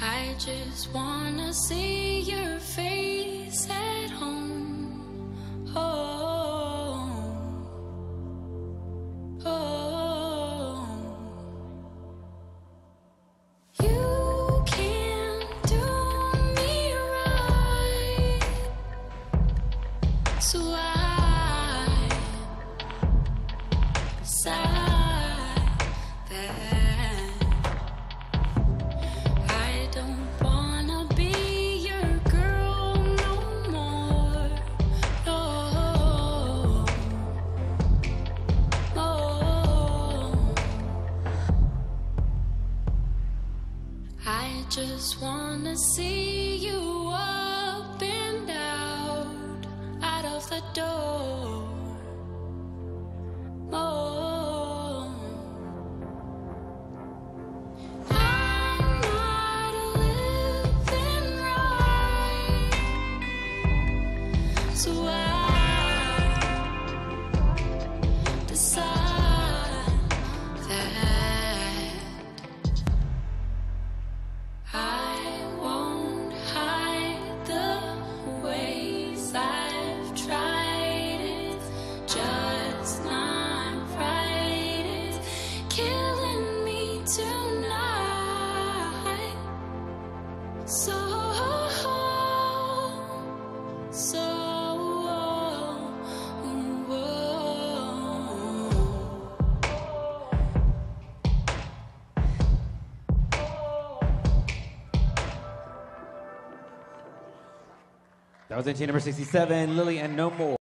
I just wanna see your face at home. Oh, oh. You can't do me right, so I decide I just wanna see you up That was NT number 67, Lily and No More.